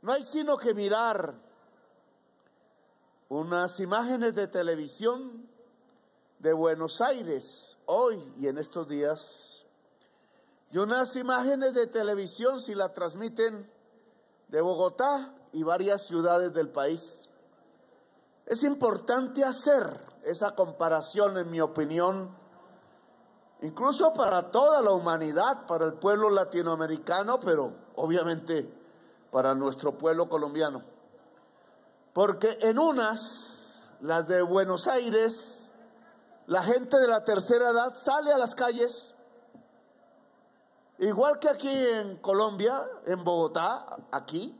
No hay sino que mirar unas imágenes de televisión de Buenos Aires hoy y en estos días y unas imágenes de televisión si la transmiten de Bogotá y varias ciudades del país. Es importante hacer esa comparación, en mi opinión, incluso para toda la humanidad, para el pueblo latinoamericano, pero obviamente para nuestro pueblo colombiano. Porque en unas, las de Buenos Aires, la gente de la tercera edad sale a las calles, igual que aquí en Colombia, en Bogotá, aquí,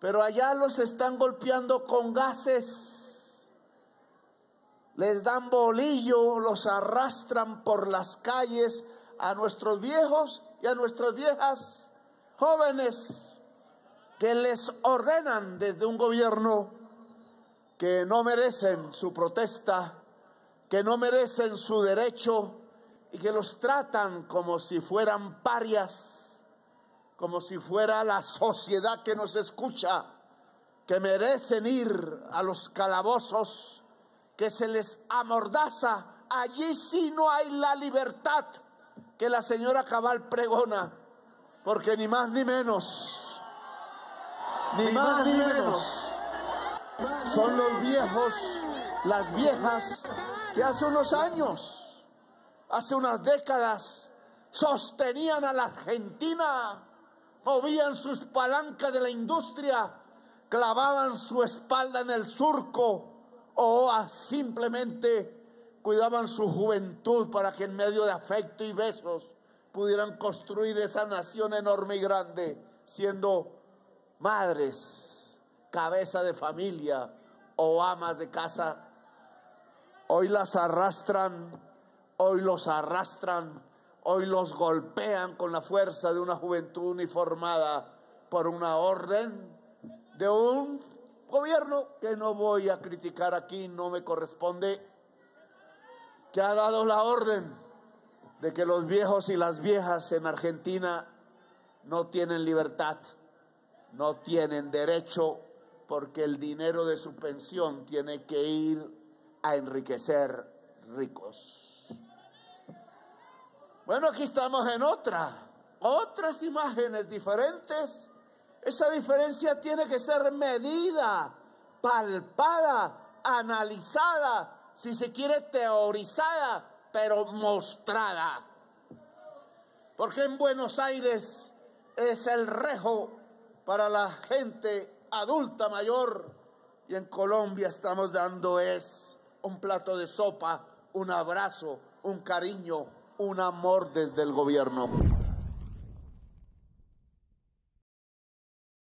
pero allá los están golpeando con gases, les dan bolillo, los arrastran por las calles a nuestros viejos y a nuestras viejas jóvenes que les ordenan desde un gobierno que no merecen su protesta, que no merecen su derecho y que los tratan como si fueran parias, como si fuera la sociedad que nos escucha, que merecen ir a los calabozos, que se les amordaza. Allí sí no hay la libertad que la señora Cabal pregona, porque ni más ni menos ni más ni menos. Son los viejos, las viejas que hace unos años, hace unas décadas, sostenían a la Argentina, movían sus palancas de la industria, clavaban su espalda en el surco o simplemente cuidaban su juventud para que en medio de afecto y besos pudieran construir esa nación enorme y grande, siendo madres, cabeza de familia o amas de casa, hoy las arrastran, hoy los arrastran, hoy los golpean con la fuerza de una juventud uniformada por una orden de un gobierno que no voy a criticar aquí, no me corresponde, que ha dado la orden de que los viejos y las viejas en Argentina no tienen libertad no tienen derecho porque el dinero de su pensión tiene que ir a enriquecer ricos. Bueno, aquí estamos en otra, otras imágenes diferentes. Esa diferencia tiene que ser medida, palpada, analizada, si se quiere teorizada, pero mostrada. Porque en Buenos Aires es el rejo para la gente adulta mayor y en Colombia estamos dando es un plato de sopa, un abrazo, un cariño, un amor desde el gobierno.